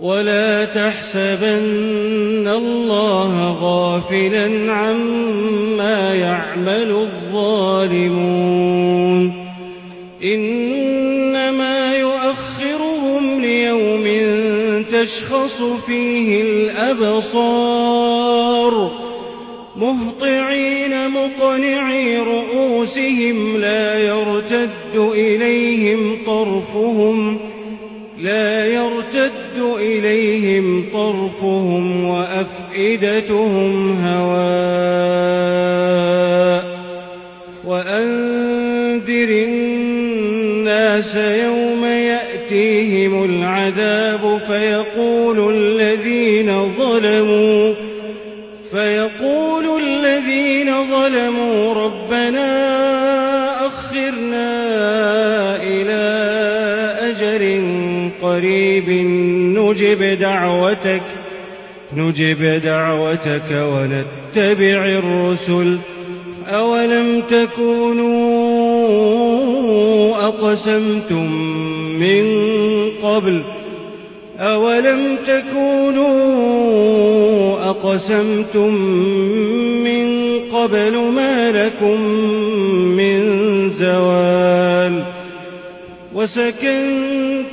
ولا تحسبن الله غافلا عما يعمل الظالمون. إنما يؤخرهم ليوم تشخص فيه الأبصار. مهطعين مقنعي رؤوسهم لا يرتد إليهم طرفهم. لا يرتد إليهم طرفهم وأفئدتهم هواء وأنذر الناس يوم يأتيهم العذاب فيقول الذين ظلموا فيقول الذين ظلموا ربنا أخرنا إلى أجر قريب نجب دعوتك نجب دعوتك ونتبع الرسل. أولم تكونوا أقسمتم من قبل؟ أولم تكونوا أقسمتم من قبل ما لكم من زوال؟ وسكنتم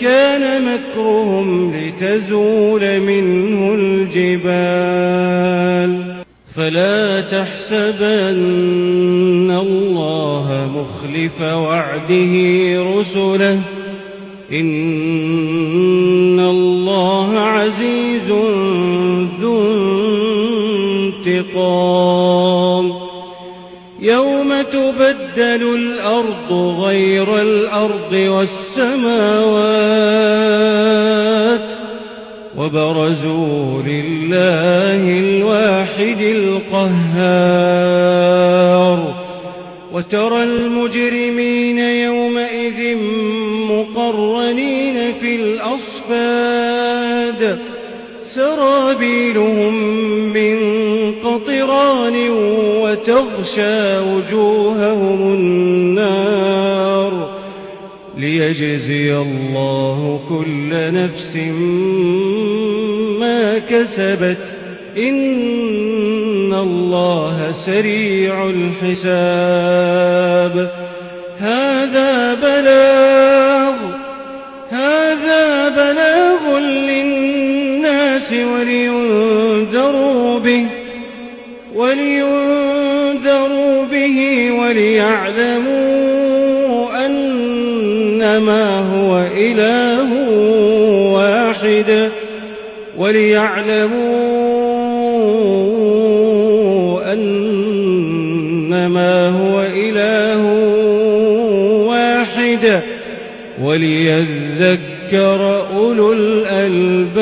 كان مكرهم لتزول منه الجبال. فلا تحسبن الله مخلف وعده رسله. إن الله عزيز ذو انتقام. يوم تبدل الأرض غير الأرض والسماوات وبرزوا لله الواحد القهار وترى المجرمين يومئذ سرابيلهم من قطران وتغشى وجوههم النار ليجزي الله كل نفس ما كسبت. إن الله سريع الحساب. هذا بلاغ للناس ولينذروا به ولينذروا به وليعلموا أنما هو إله واحد وليعلموا أنما هو إله واحد وليذكر أولو الألباب.